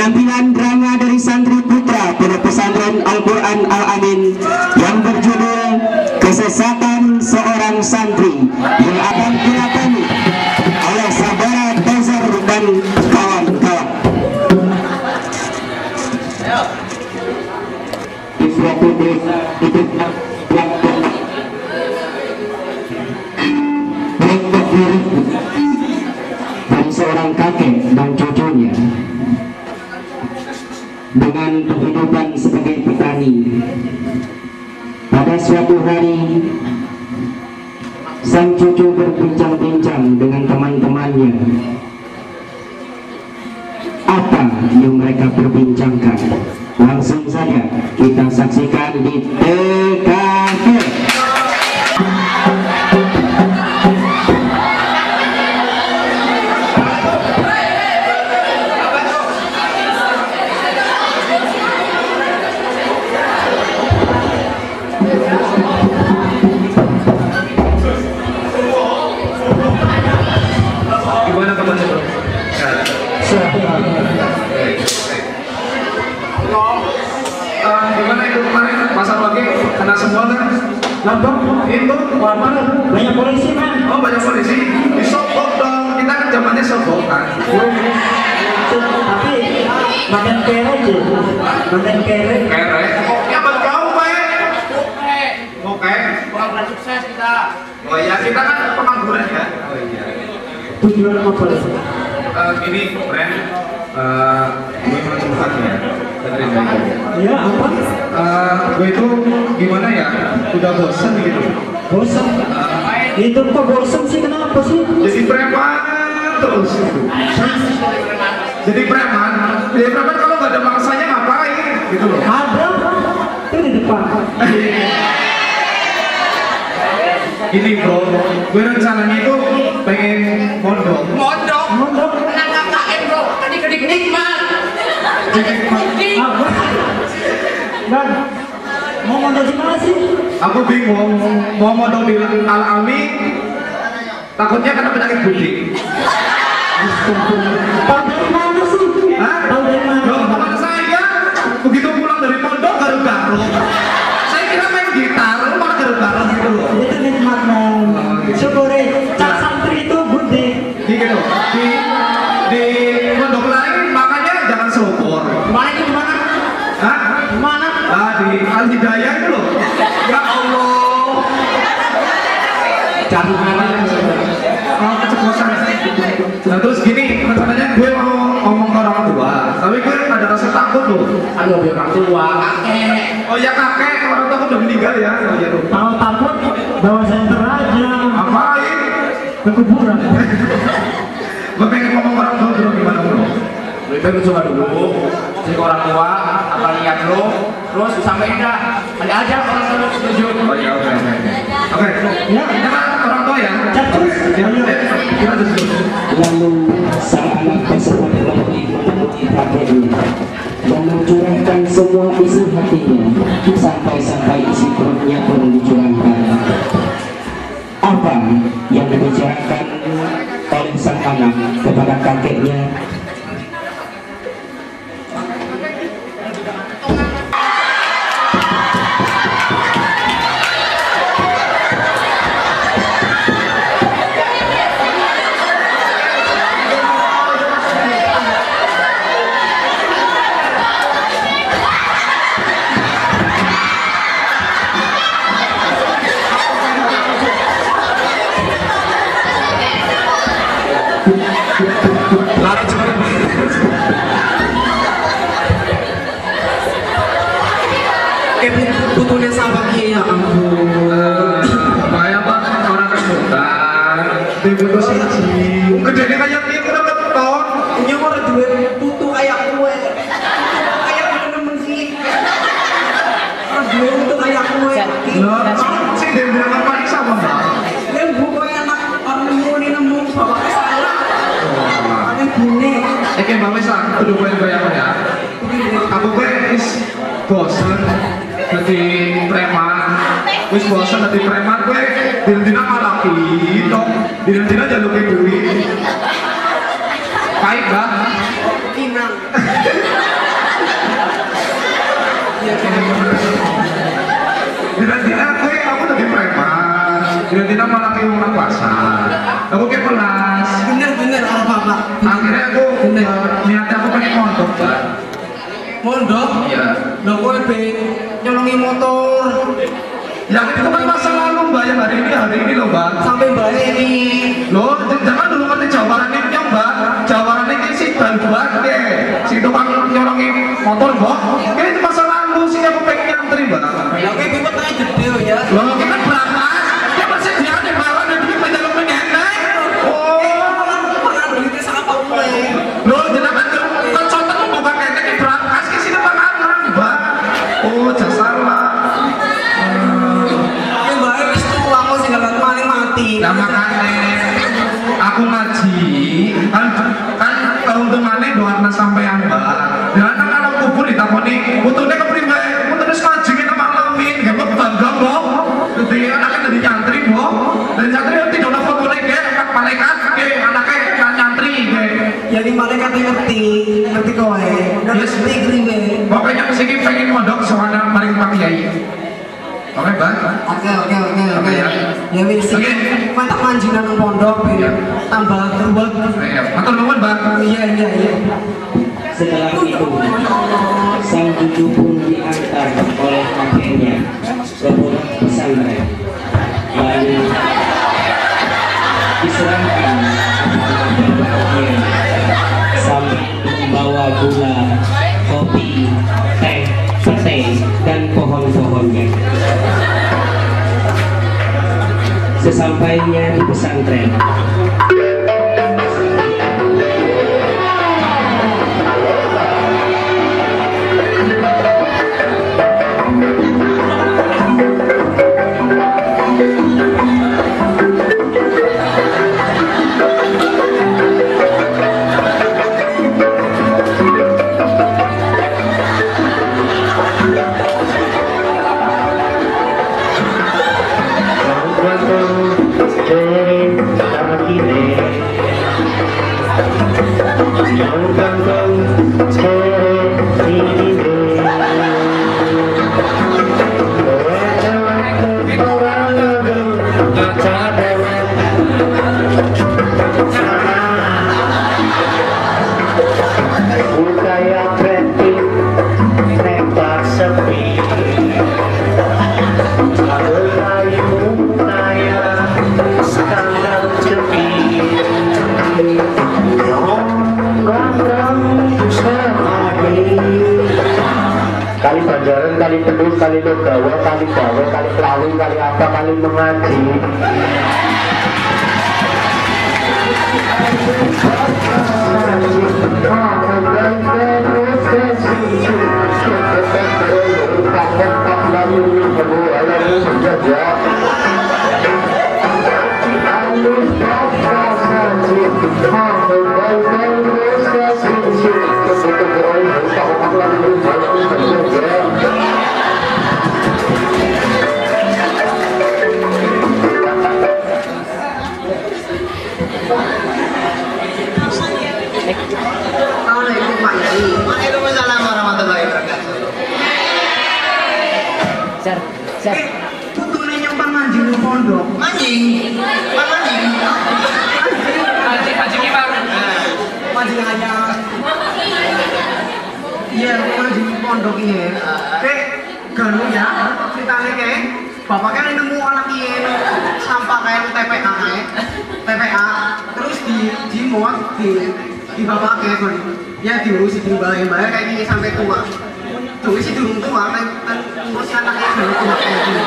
penampilan drama dari santri putra Pondok Pesantren Al-Quran Al-Amin dengan kehidupan sebagai petani. Pada suatu hari, sang cucu berbincang-bincang dengan teman-temannya. Apa yang mereka perbincangkan? Langsung saja kita saksikan di TKP. Itu apa? Banyak polisi man. oh banyak polisi. Disogok dong kita kan zamannya sogok kan Tapi makan kere aja, makan kere. kere. Ya buat kau pak. Oke. Kurang sukses kita. oh iya. Kita kan pengangguran ya? Oh iya Tujuan apa? Eh, gini brand eh, gue mau curhat ya dengerin baik-baik. Ya apa? Eh, gue itu gimana ya udah bosen gitu Bosan. Itu kok bosan sih kenapa sih? jadi preman terus gitu. jadi preman jadi preman kalau nggak ada mangsanya ngapain gitu loh Ada. Itu di depan. gini bro gue rencananya itu pengen mondok Mondok. Mondok. Kedik nikmat. Dan mau mondok di mana sih? aku bingung mau mondok di alami takutnya kena penyakit budi dari mana sih? Hah? Dari mana? Loh, teman saya begitu pulang dari pondok garuk-garuk saya kira main gitar Cari mana? Oh, keceplosan. Nah, terus gini, rencananya gue mau ngomong ke orang tua, tapi gue ada rasa takut loh. Aduh, biar orang tua, kakek. Oh ya kakek, orang tua kan udah meninggal ya. Oh iya tuh. Tahu takut bawa senter aja Ngapain? ke kuburan. Gue pengen ngomong ke orang tua bro, gimana? Lebih baik lu coba dulu. Jadi ke orang tua, apa lihat lu, terus sampai dah. Ada aja orang tua setuju. Oh iya, oke, oke. Oke, Ya. kita kan orang tua ya. Cacus. Ya, kita terus. Lalu sang anak tersebut pergi menemui kakeknya dan mencurahkan semua isi hatinya sampai-sampai isi perutnya pun dicurahkan. Apa yang dibicarakan oleh sang anak kepada kakeknya? kudu kowe koyo apa aku gue is bosen jadi preman. Wis bosen jadi preman gue. dina-dina malah gitu. Dina-dina jaluk duit. Pahit banget inang. Dina-dina kowe aku dadi preman. Dina-dina malah kayak orang pasar aku kayak pelas. Bener bener apa apa? Akhirnya aku bener. Mondok. Iya. Lo kowe be nyolongi motor Yang itu kan masa lalu Mbak, yang hari ini hari ini loh Mbak. sampai balik ini. Loh, jangan dulu ngerti jawaban ini Mbak. Jawaban ini si bantuan ke, si tukang nyolongi motor Mbak. Itu masa lalu sih aku pengen nyantri Mbak. Ya kowe bibit aja gede ya. Loh, Ngerti ngerti kriwe. Pokoknya sini pengen mondok soalnya paling pak kiai. Oke mbak. Oke oke oke oke. Oke, ya. Ya wis. Oke. Mantap manjinan pondok ben Ya. tambah ruwet. Ya, matur nuwun mbak. Iya iya iya. Setelah itu, sang cucu pun diantar oleh kakeknya ke pondok pesantren. Lalu Sesampainya di pesantren, Kali Banjaran, kali Pedus, kali Dogawa, kali Jawa, kali Pelawi, kali apa, kali Mengaji. Assalamualaikum putune nyimpan manjing nang pondok. Manjing, Pak manjing. Haji Haji Kimar. Manjing ayam. Iya, manjing pondok iya. Kek ganu ya, ceritanya kek bapaknya nemu anak iya sampah kayak TPA kayak TPA terus di di muat di di bapaknya kan ya diurusi di bayar bayar kayak gini sampai tua tuh sih dulu tua kayak gini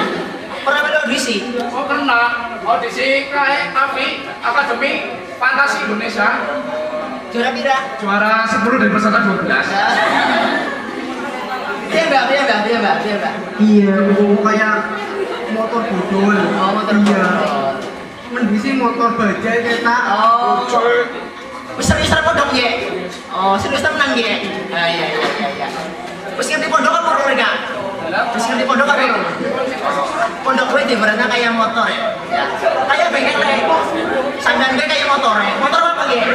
Pernah ada audisi? Oh pernah audisi kayak AFI Akademi Fantasi Indonesia Juara pira? juara 10 dari peserta 12 Iya enggak, iya enggak, iya enggak, iya enggak. Iya, oh, kayak motor bodol. Oh, motor Iya. Mendisi motor bajai kita. Oh. Ra pondok ya? Oh, serius menang ya? Ah iya iya iya iya. Wis ngerti pondok apa ora Terus kan di pondok apa dong? Pondok gue di mereka kayak motor ya. ya. Kayak bengkel ya? kayak sandan gue kayak motor ya. Motor apa ya?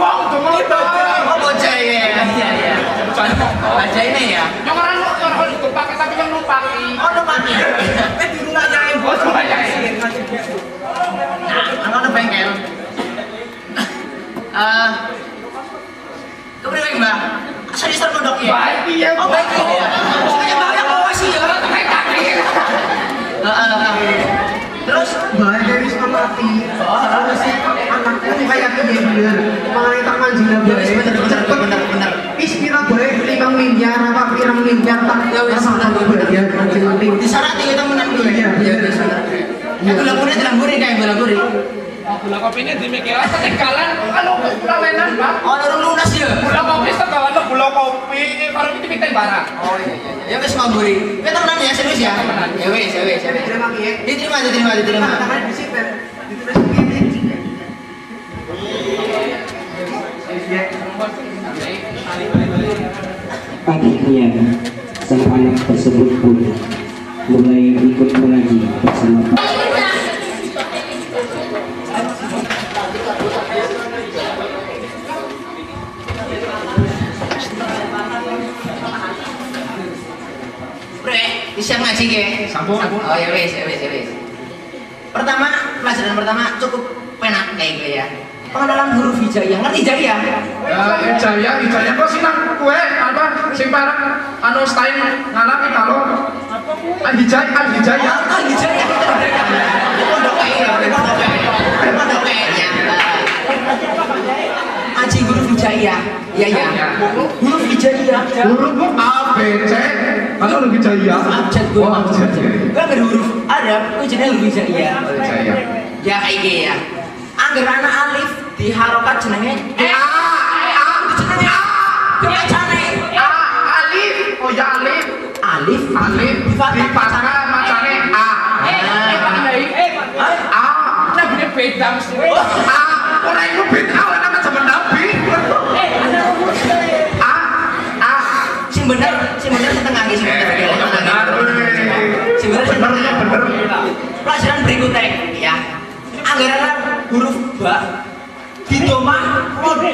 Bang, tuh motor. Oh bocah ya. Iya iya. iya. Aja ini ya. Yang orang motor harus dipakai tapi yang lupa. Oh lupa nih. Di rumah aja bos. Nah, kalau ada pengen. Oh, iya, iya. Eh, kemudian mbak, saya diserang dok ya. Baik iya. Oh baik iya. Terus Baik dari mati. Terus anakku kayak bener. Mengenai tak manjing lah Ya wis bener bener bener bener. Wis pira bae limang miliar apa pirang miliar tak sama. Di sana tiga temenan gue. Iya. Ya bener. Aku laporin dalam gurih kayak gurih. Gula kopi ini dimikir apa ketinggalan? Kalau gula lenan, Pak. Oh, orang lunas ya. Gula kopi setelah ada gula kopi, baru kita minta barang. Oh iya iya. iya. Ya wis mau gurih. Kita temenan ya serius ya. Ya wis ya wis ya wis. Terima kiye. Diterima diterima diterima. Tangan di situ. Ditulis. Ya. Akhirnya sang anak tersebut pun mulai ikut mengaji bersama Bre, bisa ngaji ke? Sampun. Oh ya wis, ya wis, ya wis. Pertama, pelajaran pertama cukup penak kayak gue ya. Pengenalan huruf hijaiyah. Ngerti hijaiyah? Ya, Ijaya, Ijaya kok sinang kue apa sing parang anu stain ngalami kalau Al Hijaya, Al Hijaya. Oh, hijaiyah kita mereka. Di pondok kayak ya, pondok kayak. Pondok kayaknya. Huruf hijaiyah. Iya ya. Huruf hijaiyah. Huruf A, B, C, atau lebih Hijaya. Abjad gue Oh, abjad. Gue ambil huruf Arab, gue jadi huruf hijaiyah. Ya kayak gini ya. Angger anak alif di harokat jenenge A, A, jenenge Dibacane A, Alif. Oh ya Alif. alif Alif di Difathah pasang macane A. A. Nabi beda mesti. A. Orang itu beda, sing bener sing bener setengah nggih sing bener Eh, sing bener Bener, pelajaran berikutnya ya angger anak huruf ba di domah Bu, bu,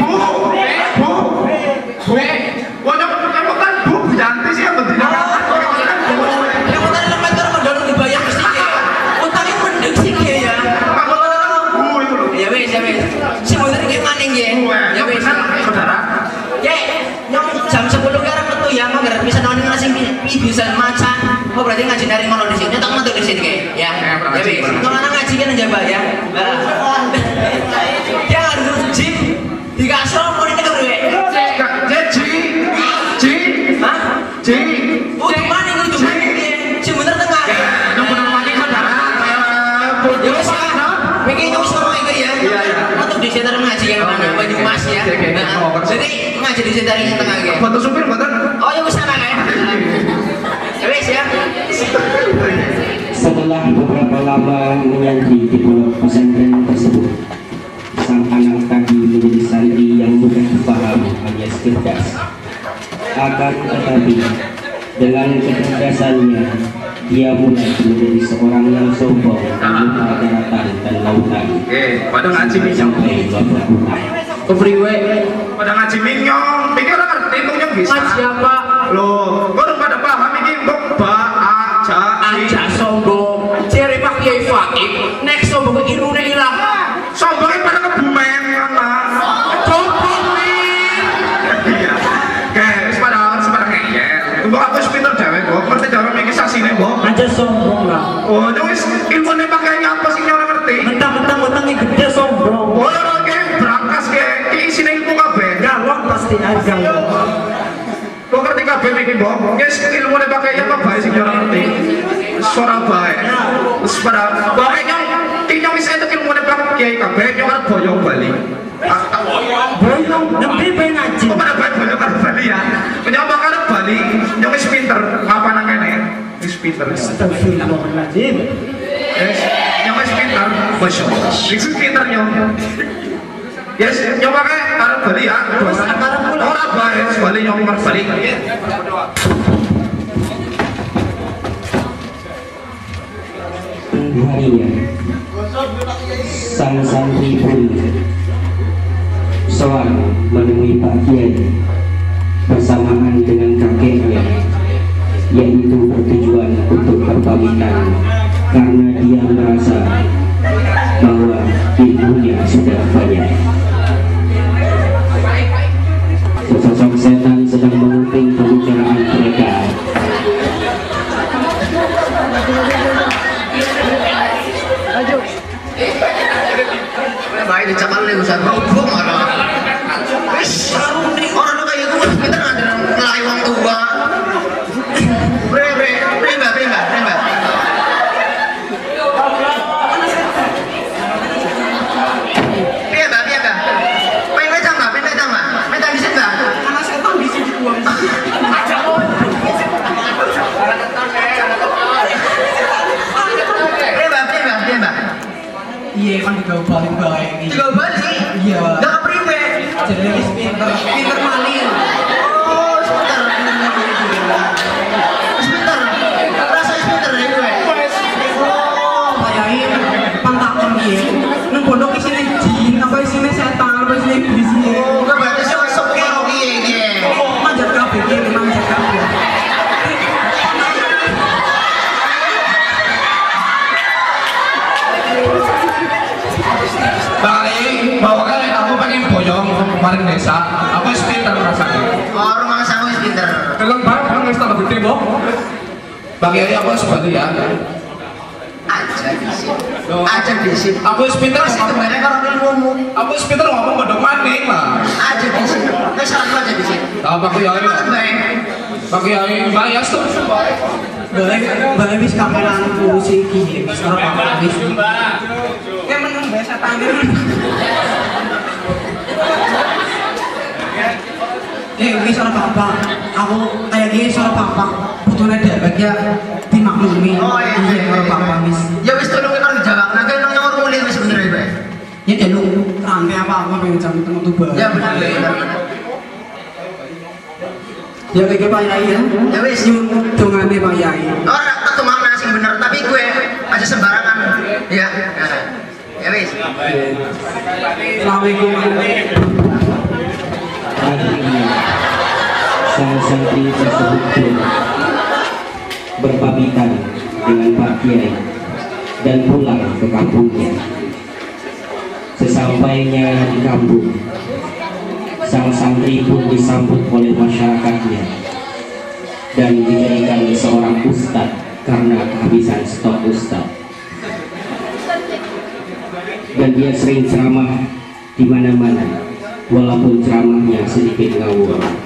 bu, bu. Wah, nyamuk nyamuk kan bu, Bu Yanti sih yang penting. yang utang lemah terus modal dibayar mesti ya utangnya mendek sih ya Kamu bu itu loh. ya wes ya wes sing bener iki maning ya ya wes saudara. Ya, nyong jam 10 ke arah metu ya, mau gerak bisa nongol ngasih bisa macan. Oh berarti ngaji dari ngono di sini, tak metu di sini kayak, ya. Eh, Ya wis, kalau anak ngaji kan njaba ya. Harus jim di kasro mau ini ke Ya, Ji, Ji, Hah? Ji. Oh, di mana mana? Si bener tengah. Yang lagi. Ya sama itu. Iya, iya. Di sini ngaji yang mana? Ya. Mau. Jadi ngaji di sini tengah ya. Foto supir, foto. Oh ya wis sana kan. Ya wis ya. Setelah beberapa lama mengaji di pondok pesantren tersebut, sang anak tadi menjadi santri yang mudah paham alias cerdas. Akan tetapi, dengan kecerdasannya, dia mulai menjadi seorang yang sombong dan lupa daratan dan lautan. Oke, pada ngaji minyong. Sampai babak utang. Kepriwe Pada ngaji minyong. Pikir orang ngerti hitungnya bisa. ngaji apa? Loh, Pasti ada. Kok ngerti kabeh iki, Mbok? Wis ilmune pakainya apa bae sing orang ngerti? Suara bae. Wis pada pakainya Tinya wis entuk ilmune pak kiai kabeh nyong arep boyo Bali. Ah, Boyong, nembe pengen ngaji. Kok bae boyo karo Bali ya? Menyapa karo Bali, nyong wis pinter, ngapa nang kene? Wis pinter. Astagfirullahaladzim. Yes, nyong wis pinter, masya Allah. Wis pinter nyong. Yes, nyong pakai karo Bali ya. Ora bae, Bali nyong mar Bali. harinya sang santri pun soal menemui Pak Kiai bersamaan dengan kakeknya yaitu bertujuan untuk perkawinan karena dia merasa bahwa ibunya sudah banyak setan sedang menguping pembicaraan mereka. Baik dicakal nih usah goblok malah. Wis sarung nih orang kayak gue kita ada ngelai uang tua. Bre bre bre mbak bre mbak bre mbak. Piye mbak piye mbak. Pengen wedang mbak pengen wedang mbak. Wedang di sini mbak. Karena setan di sini buang. Piye mbak piye mbak piye mbak. Balik baik. Tiga balik. Iya. Gak. Jadi pinter, pinter malin. Kemarin desa. Aku wis pinter rasanya. Oh, rumah sangu wis pinter. Kalau barang barang wis tambah gede kok. Bagi hari aku wis balik ya. Aja disit. Aja disit. Aku wis pinter kemarin kalau ngomong. Aku wis pinter ngomong bodong maning lah. Aja disit. Wis salah aja disit. Tahu Pak baik. Pak Kiai bias tuh. Boleh, boleh wis kamelanku sing iki, wis ora apa-apa wis. Ya meneng bae setan Wis ora apa-apa. Aku kayak gini ora apa-apa. Butuhnya dewek ya dimaklumi. Oh iya. Iya, apa-apa wis. Ya wis tolong kalau dijawab. Nah, kan nang mulai wis bener ya, Pak. Ya jaluk rangkai apa-apa pengen jam temu tuh bae. Ya bener bener. Ya kayak Pak Yai ya. Ya wis. Nyun dongane Pak Yai. Ora ketemu makna sing bener, tapi gue aja sembarangan. Ya. Nah. Ya wis. Assalamualaikum. Akhirnya, sang santri tersebut pun berpamitan dengan Pak Kiai dan pulang ke kampungnya. Sesampainya di kampung, sang santri pun disambut oleh masyarakatnya dan dijadikan seorang ustadz karena kehabisan stok ustadz. Dan dia sering ceramah di mana-mana, walaupun ceramahnya sedikit ngawur.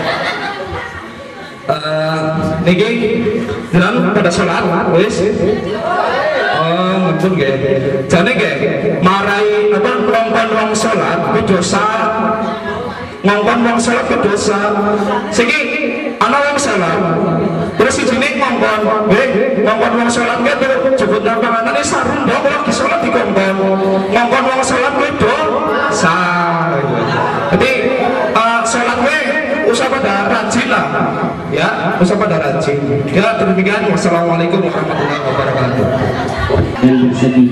niki dalam pada sholat wis. Oh ngepun nggih. Jane nggih marai apa ngongkon wong sholat kuwi dosa. Ngongkon wong sholat kuwi dosa. Siki ana wong sholat terus si jenis ngongkon nggih ngongkon wong sholat nggih tuh jebut nang panganan sarung dong di sholat dikongkon ya demikian wassalamualaikum warahmatullahi wabarakatuh. Dan bersedih.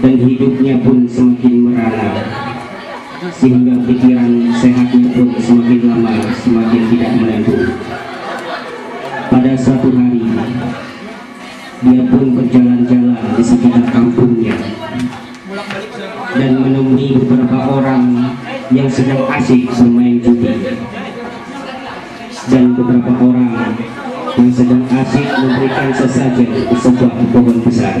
Dan hidupnya pun semakin merana sehingga pikiran sehatnya pun semakin lama semakin tidak menentu. Pada suatu hari dia pun berjalan-jalan di sekitar kampungnya. Dan menemui beberapa orang yang sedang asik bermain judi dan beberapa orang yang sedang asik memberikan sesajen sebuah pohon besar.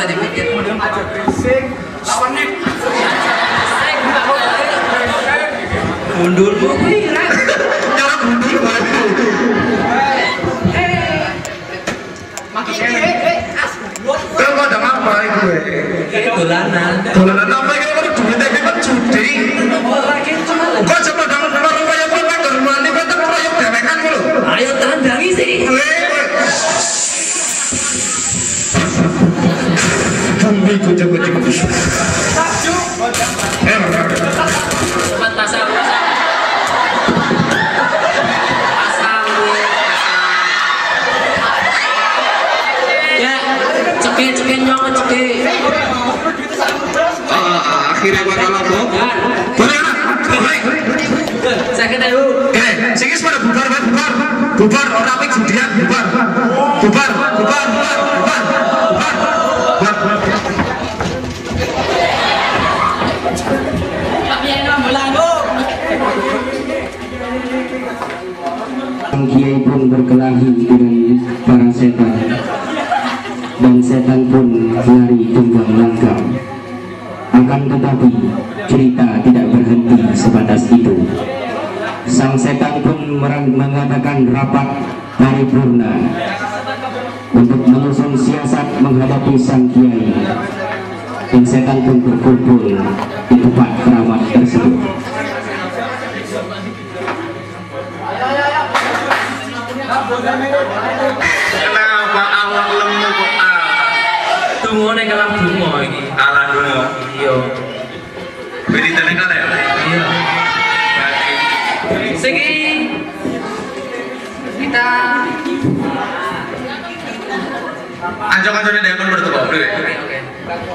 Saya dipikir. Mundur bu. Jangan bunuh kowe. Kowe kok ada apa kowe? Dolanan. Dolanan apa kan judi. Kok coba dong karo kaya kowe kan germani kowe tak koyo dewekan lho. Ayo tandangi sih. Akhirnya gua kalah. Boleh. Boleh. Saya pada bubar bubar. Bubar ora apik judian bubar. Bubar, bubar, bubar, bubar. Bubar. Bubar. Sang kiai pun berkelahi dengan para setan dan setan pun lari tunggang langgang. Akan tetapi cerita tidak berhenti sebatas itu. Sang setan pun mengadakan rapat paripurna untuk menyusun siasat menghadapi sang kiai. Dan setan pun berkumpul di tempat keramat tersebut.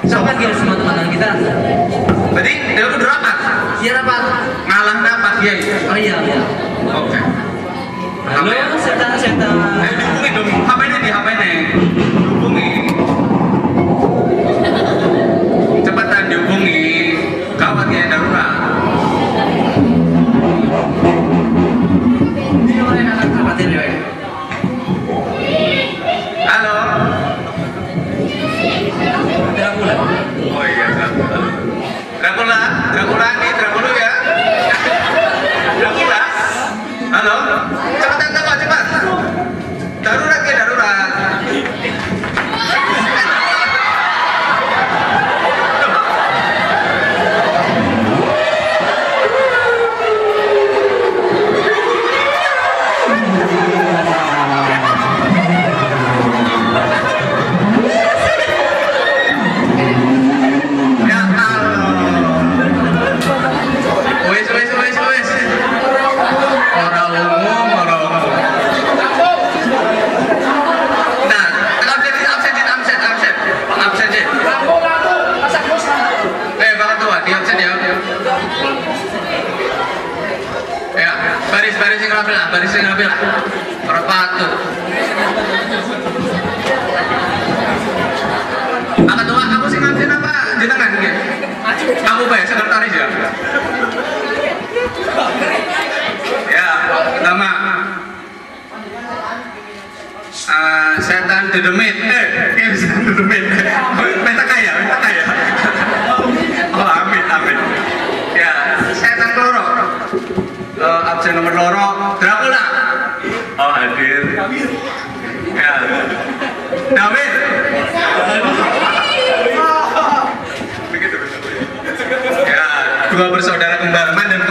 Kira semua teman-teman kita? Yang rapi lah baris yang rapi lah orang patut Pak Ketua, aku sih ngambil apa? Jenengan ya? Aku pak sekretaris ya? Ya, pertama Eh, setan dedemit eh iya setan dedemit minta kaya minta kaya oh amin amin ya setan kloro Eh, absen nomor loro Dracula. Oh hadir. Ya. David begitu ya. Dua bersaudara kembar dan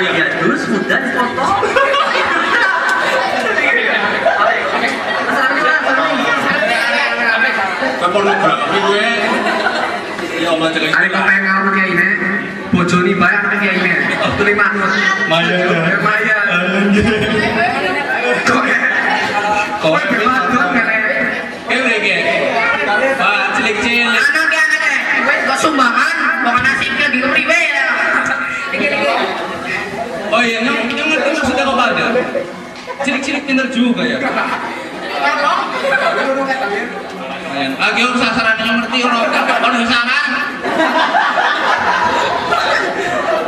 Agak dulu sudah penasaran. Pornografi gue. Ya Allah, bae anak. Tuli manut. Maya. Ya Maya. Kok ya? Kok Cilik-cilik pinter juga ya. Lagi orang sasaran yang ngerti orang orang sasaran.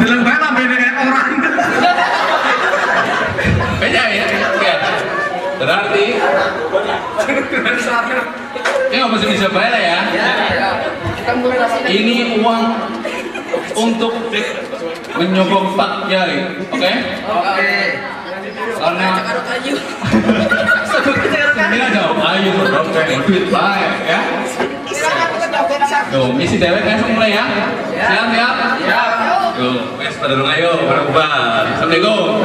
Dalam bae lambene kayak orang. Beda ya. Oke. Berarti Ya nggak mesti bisa bayar ya. Ini uang untuk menyokong Pak Kiai, oke? Oke. Karena ini ada ayo duit baik ya. Tuh, misi dewek langsung mulai ya. Siap ya? Siap. Tuh, wes pada dong ayo berubah. Assalamualaikum.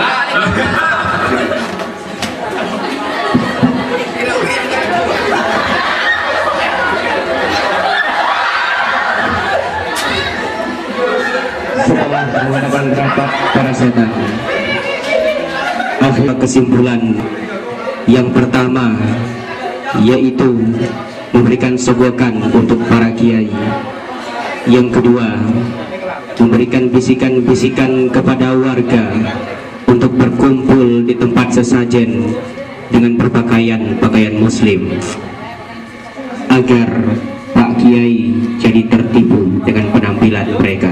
para setan akhir kesimpulan yang pertama yaitu memberikan sogokan untuk para kiai. Yang kedua memberikan bisikan-bisikan kepada warga untuk berkumpul di tempat sesajen dengan berpakaian pakaian muslim agar Pak Kiai jadi tertipu dengan penampilan mereka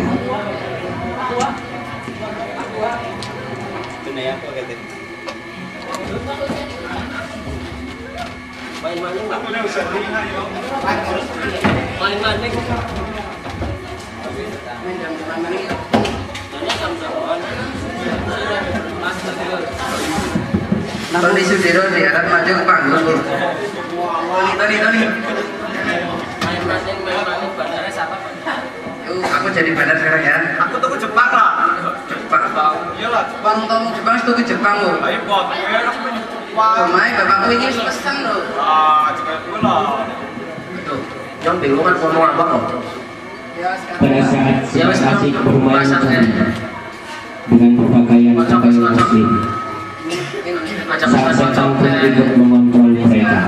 Tony Sudiro diharap maju ke panggung. Tony, Tony, Tony. Yuk, aku jadi bandar sekarang ya. Aku tuh ke Jepang lah. Jepang. Iyalah, Jepang tuh, Jepang itu ke Jepang loh. ayo Wah, main bapakku ini pesan loh. Ah. Tuh, yang bingung kan kono apa kok? pada saat Ya, sedang asik bermain Masaknya. dengan berpakaian pakaian muslim saat setan pun ikut mengontrol mereka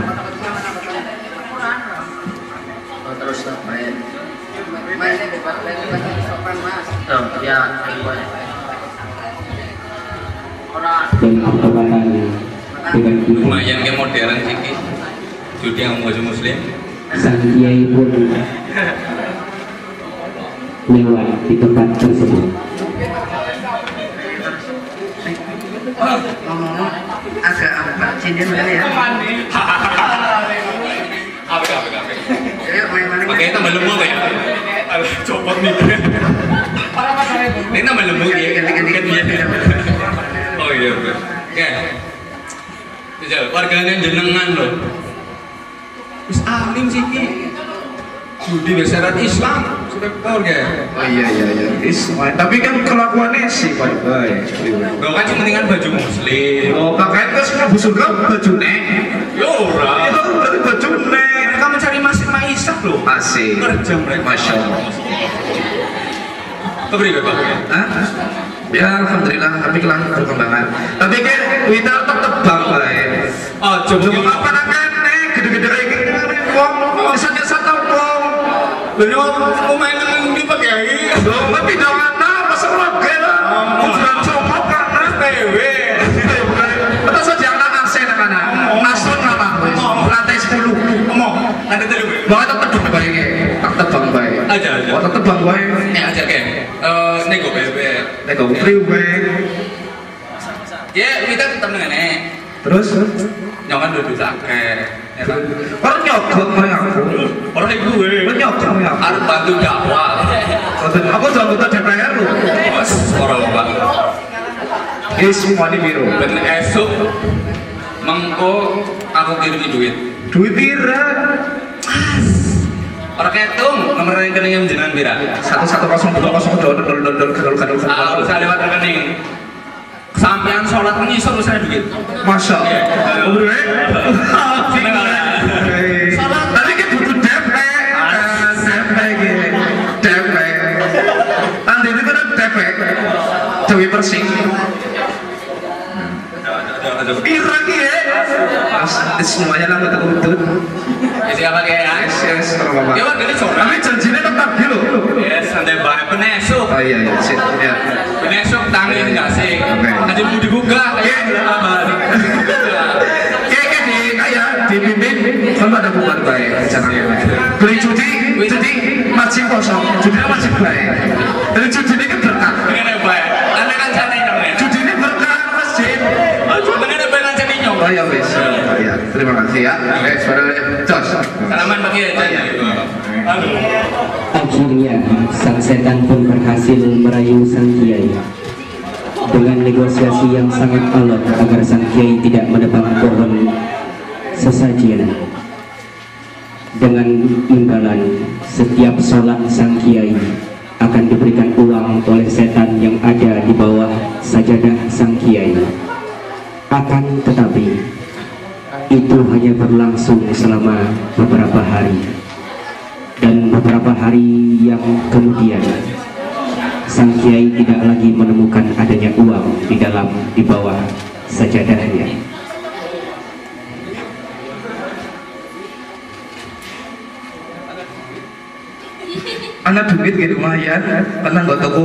Oh, terus main. Mainnya sopan mas. Tuh, ya, dan dengan kita lumayan ke modern sih judi yang baju muslim sang kiai pun lewat di tempat tersebut ngomong agak apa cincin mana ya? mana? Oke, tambah kayak. Alah, copot nih. Ini tambah lemu ya, Oh iya, oke. Bisa, warganya jenengan loh. Wis alim sih ki. Judi bersyarat Islam, sudah kau ya. Oh iya iya iya. Is, tapi kan kelakuannya sih baik-baik. Gak kan cuma dengan baju muslim. Oh, pakaian kan semua busur kan baju nek. Ya ora. Itu berarti baju nek. Mereka mencari masjid Maisak loh. Asik. Kerja mereka. Masya Allah. Keberi Bapak ya. Hah? Ya alhamdulillah tapi kelang perkembangan. Tapi kan kita tetap baik. Oh, coba apa namanya gede-gede kayak wong bisa nyesat tau wong. Lalu mau main di Pak Kiai. Loh, tapi jangan apa seloge lah. Bukan cuma karena TW. Betul saja anak AC anak-anak. Nasun lama. Lantai 10. Ngomong, ada. Bawa tetep dong baik. Tak tebang baik. Aja aja. Oh tetep bang baik. Ini aja. Eh, nego bebe. Nek free baik. Ya, kita tetap dengan nek. Terus Jangan duduk sakit. Orang nyogok mau aku. Orang ibu gue. Orang nyogok mau aku. Harus bantu dakwah. Aku tuh anggota DPR lu. Bos, orang bapak. Ini semua di biru. Ben esok mengko aku kirimi duit. Duit pira? Orang ketung nomor rekening yang jenengan pira? Satu satu kosong dua kosong dua dua dua dua dua dua Aku usah lewat rekening. Sampean sholat mengisor usah duit. Masya Iya. Allah. Udah. Seneng ora? Salah. Tadi kan butuh DP. DP gini. DP. Nanti itu kan DP. Dewi Persik. Pira ki ya? Mas, semuanya lah betul betul. Jadi apa kayak ya? Yes, yes, Ya warga ini coba. janjinya tetap gitu. Ya santai banget penesuk. Oh iya iya, sip. Ya. Penesuk tangan nggak sih? Oke. Nanti mau dibuka. Iya. Apa? Kayak kayak di kayak dipimpin kalau ada bubar baik caranya. Beli cuti, cuti masih kosong, cuti masih baik. Dari cuti ini kan berkah. Dengan apa ya? Anda kan sana nyong ya. Cuti ini berkah masjid. Dengan apa Oh ya ya terima kasih ya. Oke, suara jos. Salaman pakai aja. Halo. Akhirnya sang setan pun berhasil merayu sang kiai dengan negosiasi yang sangat alot agar sang kiai tidak menebang pohon sesajen dengan imbalan setiap sholat sang kiai akan diberikan uang oleh setan yang ada di bawah sajadah sang kiai akan itu hanya berlangsung selama beberapa hari. Dan beberapa hari yang kemudian sang kiai tidak lagi menemukan adanya uang di dalam di bawah sajadahnya. Anak duit gitu lumayan, karena nggak toko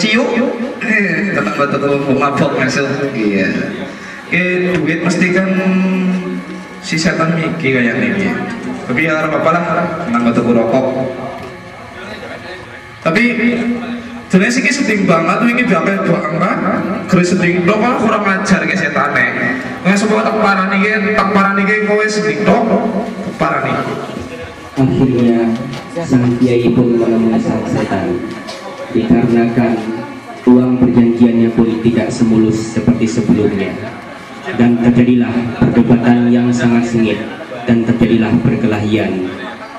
ciuk, eh, karena nggak toko mabok masuk, iya. Eh duit mesti kan si setan mikir kayak ini. Tapi ya apa lah, nggak toko rokok. Tapi jenis ini sedih banget, ini bakal doang kan? keris sedikit dok kan kurang ajar ke setan nggak semua tak parah nih tak parah nih kowe sedikit dok parah nih Akhirnya sang kiai pun menemui sang setan Dikarenakan uang perjanjiannya pun tidak semulus seperti sebelumnya Dan terjadilah perdebatan yang sangat sengit Dan terjadilah perkelahian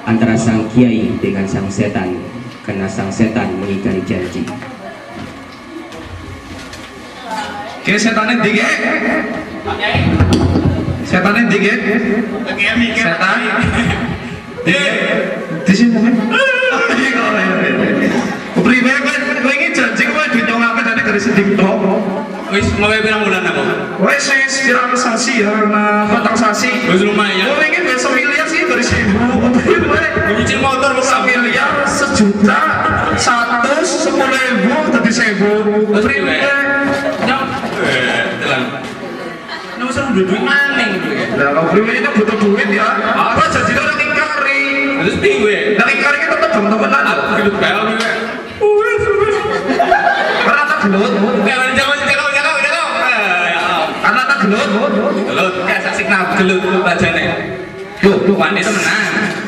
antara sang kiai dengan sang setan Karena sang setan mengingkari janji Kayak setannya dikit setannya dikit setan dikit di sini Priwe kowe kowe janji kowe ditongake dari sedikit dok Wis mulai pirang bulan aku. Wes wes pirang sasi ya karena batang sasi Wis lumayan. Kowe iki wis miliar sih dari seribu Nyicil motor kok miliar sejuta satu sepuluh ribu tadi seribu Nyok. Eh, telan. Nang usah duit duit maning. Nah, kalau itu butuh duit ya Apa jadi orang ingkari Terus piye? Nah ingkari kita tetap teman-teman Aku hidup kayak piye? Karena tak gelut Jangan jangan jangan jangan jangan. Eh, Karena tak gelut Gelut, kayak saksi kenapa gelut bajane. Duh, duh wani temenan. Dalam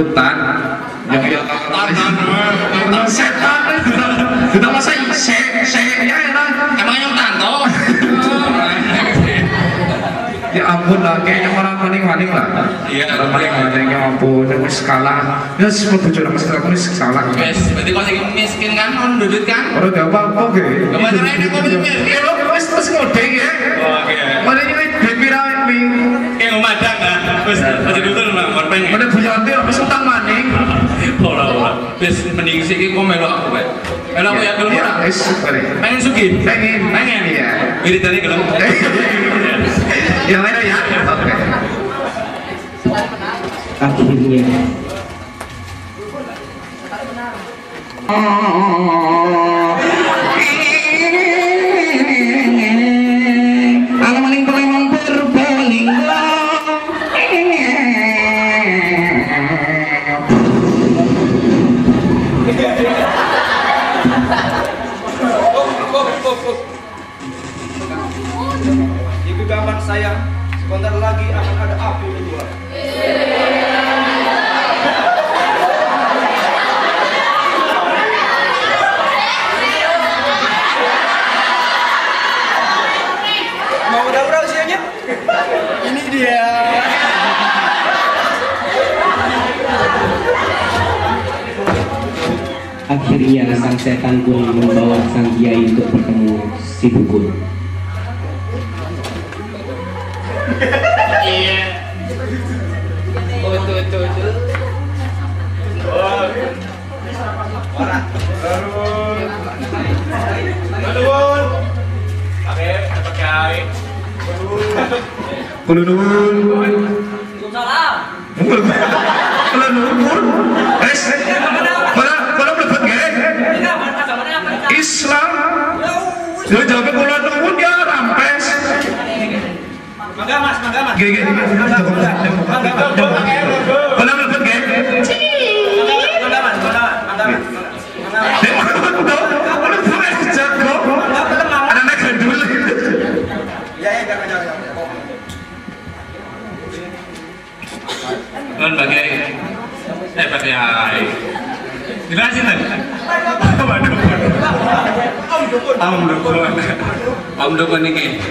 Amputan yang ya tangan setan kita masa se ya enak Emang yang tanto? ya ampun lah kayaknya orang maning-maning lah Iya. orang maning-maning ya ampun wis kalah ya semua bocor aku wis kalah Wes, berarti kau sing miskin kan, on duit kan? orang gak apa-apa ge Gak macam lain aku punya miskin. ya lo wis wis ngode ya Oke. mana ini duit pirang ini Kayak ngomadang kan? Wes, masih dulu mau pengen. mana punya hati apa utang maning Ora ora. Wes mending sih kok melu aku wae. Melu aku ya gelem ora? ya wis boleh Pengen sugih? Pengen. Pengen. Iya. Wiridane gelem. yang lain ya oke Akhirnya Alam saya, sebentar lagi akan ada api luar. Mau udah udah usianya? Ini dia. Akhirnya sang setan pun membawa sang kiai untuk bertemu si dukun Waalaikumsalam. Es. Mlebet nggih. Islam. Yo jawabe kulo nuwun ya rampes. Mangga mas, mangga mas. Nggih nggih nggih. Kulo mlebet nggih. Mangga mas, mangga mas, mangga mas. Nek kulo kulo boleh jago. Anak gandul. Ya ya jangan jangan. Kan bagai eh ai. Jelasin tadi. Waduh. Om dukun. Om dukun iki.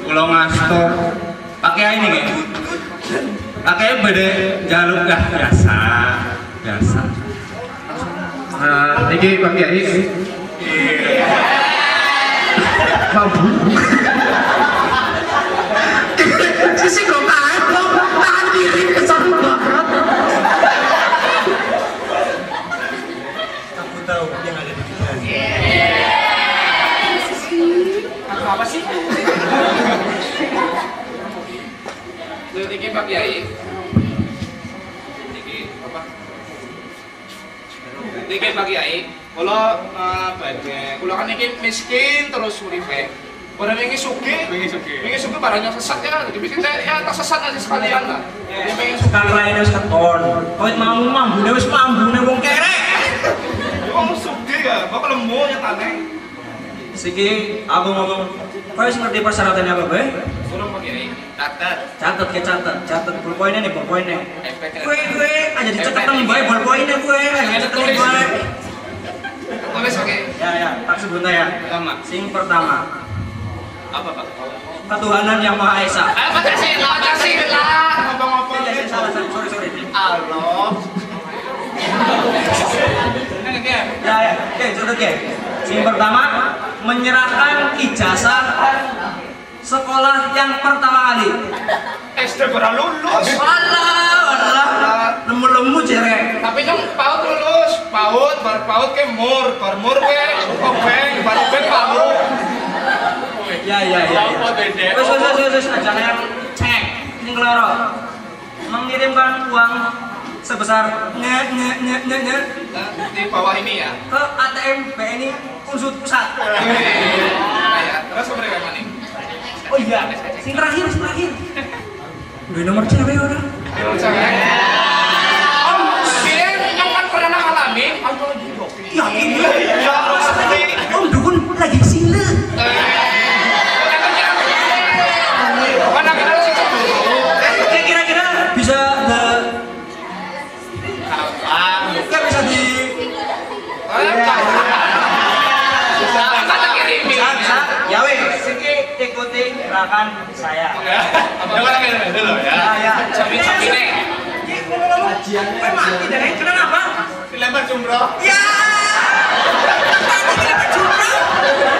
Kula ngasto pakai ai niki. Pakai beda jaluk dah biasa. Biasa. Nah, niki Pak Kiai. Mabuk. Sisi kok Pak Kiai. Niki Pak Kiai, kula eh, badhe kula kan niki miskin terus uripe. Orang ini suki, ini suki, ini suki barangnya sesat ya, jadi bikin saya ya tak sesat aja sekalian lah. Ini pengen suki. Kalau ini harus keton, kau mau mambu, harus mambu, nih wong kerek. Wong suki ya, kau kalau mau ya taneng. Siki aku ngomong, kau wis ngerti persyaratannya apa, Boy? Kurang Pak Kiai. Catat. Catet ke catet, catet bolpoinnya nih, bolpoinnya. Efek. Kue kue aja diceketem bae bolpoinnya kue, aja diceketem bae. Tulis oke. Ya ya, tak sebutnya ya. Pertama. Sing pertama, Apa Pak? ketuhanan yang Maha Esa. Ah, Pancasila, Pancasila. Ngomong-ngomong Ya, ya, salah, salah, sorry, sorry. Allah. Kayak Ya, ya, oke, contoh oke. Sing pertama, menyerahkan ijazah sekolah yang pertama kali. SD baru lulus. Walah, walah, lemu-lemu cerek. Tapi yang paut lulus, paut, bar paut ke mur, bar mur ke obeng, bar obeng paut. Ya, ya, ya. Wes, wes, wes, wes, aja yang cek, ini keloro. Mengirimkan uang sebesar nge nge nge nge nge di bawah ini ya. ke ATM BNI Unsur Pusat. Terus sebenarnya gimana nih? Oh iya, sing terakhir, sing terakhir. Udah nomor cewek orang. Om, gerakan saya. Mana kira dulu ya? Ya, ya. Campinnya. Kue mati dan kenapa? Dilempar jumroh. Ya. Mati kenapa jumlah?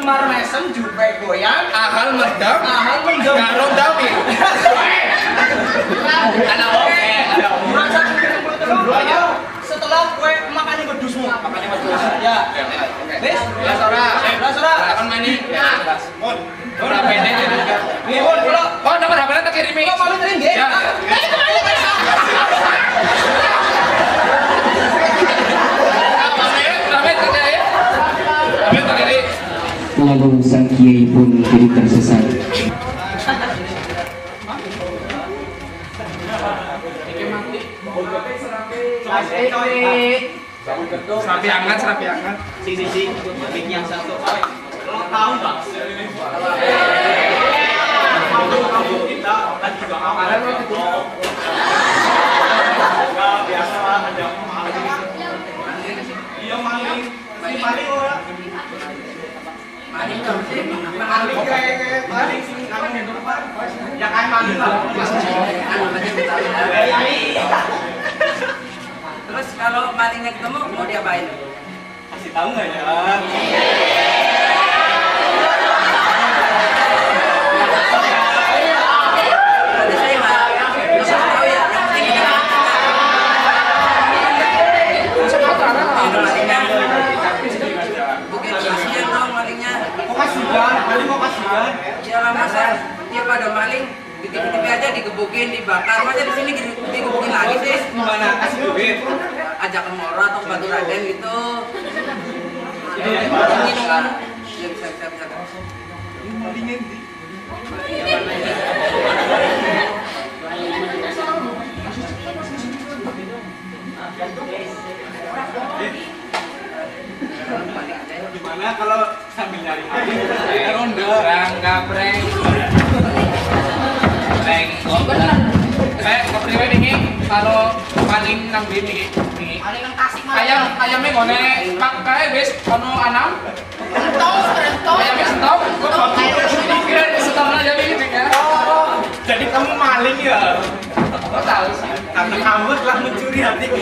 Semar mesem. Jupe goyang. ahal mendem, Ahal mendem. karo dawi. Ada oke, ada oke. Puluh telung. Setelah gue makan yang bedusmu. Makanya mas Bos. Ya. Ya. Wes. Ya, Sora. Ya, Sora. Silakan main ini. Ya. Mun. Mun, apa ini? Nih, Bun, kalau Oh, nomor HP-nya tak kirimi. kalau malu tadi nggih. Ya. Lalu sang kiai pun jadi tersesat. Serapi hangat, serapi hangat. Si si si, mic yang satu. Tahu enggak? Iya maling. Si maling ora. Maling kamu sih. Maling kayak maling kan maling lah. Terus kalau malingnya ketemu mau diapain? Kasih tahu nggak ya? Ada saya nggak nggak usah tahu ya. Yang penting ini Bukit kasihan dong malingnya. Mau kasihan, maling mau kasihan. Ya lah masa dia pada maling di TV aja digebukin, dibakar, masa di sini di- digebukin lagi sih? Gimana? Kasih duit. Ajak ke Moro atau Batu Raden gitu. Ini dong. Ya bisa bisa bisa. Balik aja ya. Gimana kalau sambil nyari hati? Ronda. Rangga prank. Prank. Oh benar. Kayak kepriwe ini kalau paling nang. Iki. Paling nang kasih mah. Ayam ayamnya ngone pak kae wis ono anam. Rentong, rentong. Ayamnya setau. Kira aja ini ya. Jadi kamu maling ya? Kok tahu sih? Karena kamu telah mencuri hatiku.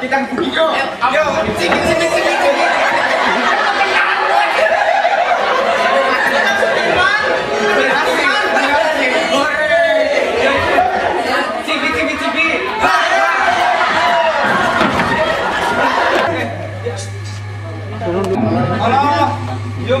Yuk. Kita yuk, yuk, sini sini sini. Halo, yuk.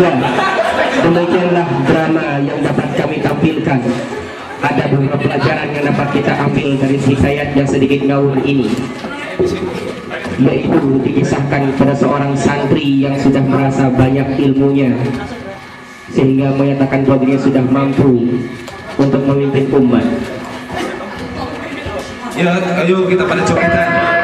Ya, demikianlah drama yang dapat kami tampilkan. Ada beberapa pelajaran yang dapat kita ambil dari hikayat yang sedikit ngawur ini yaitu dikisahkan pada seorang santri yang sudah merasa banyak ilmunya sehingga menyatakan bahwa dirinya sudah mampu untuk memimpin umat Ya, ayo kita pada jogetan.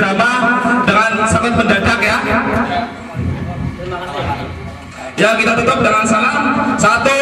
Drama dengan sangat mendadak ya. Ya kita tutup dengan salam satu